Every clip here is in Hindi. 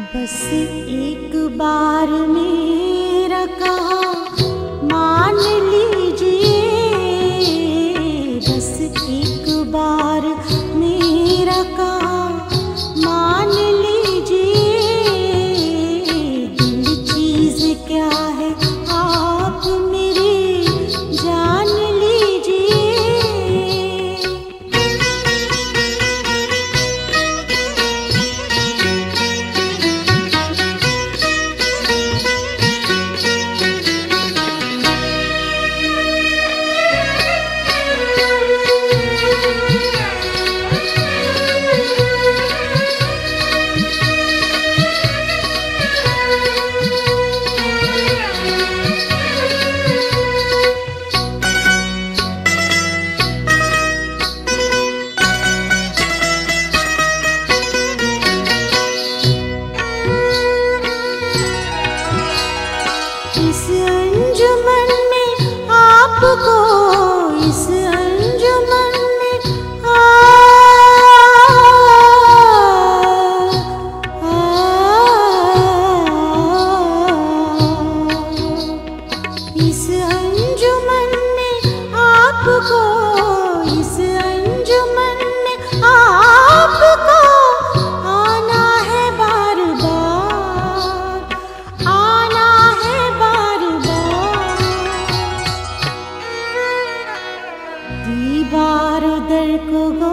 बस एक बार मेरा कहा को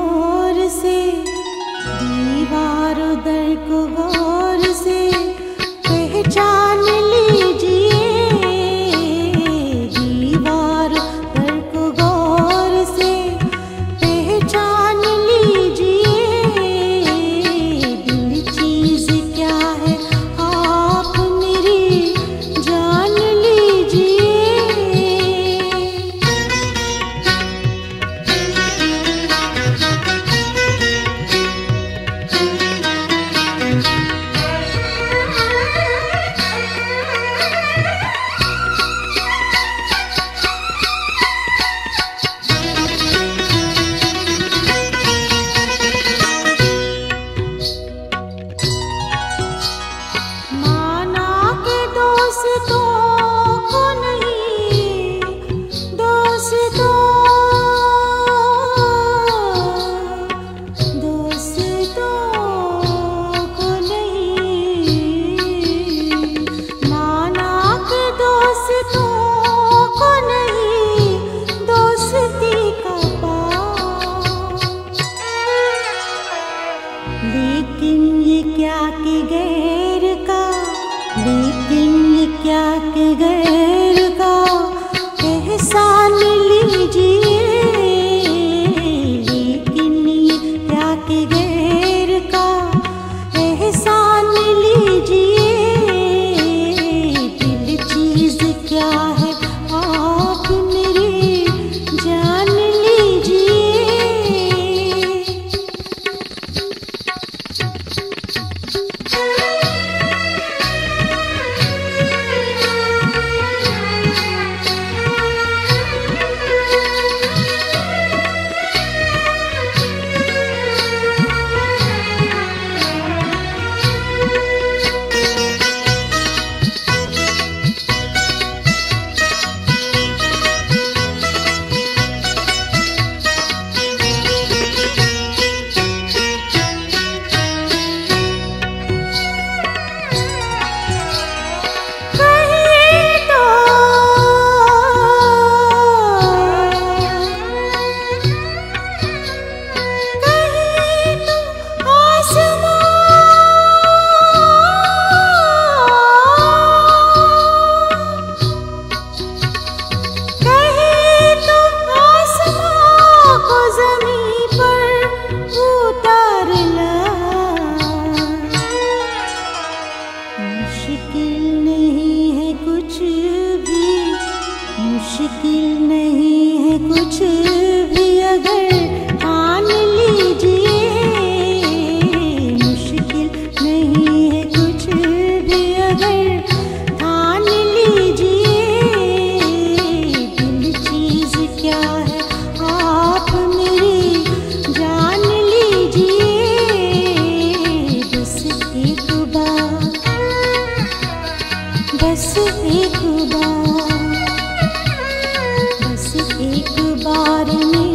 एक बार बस एक बार में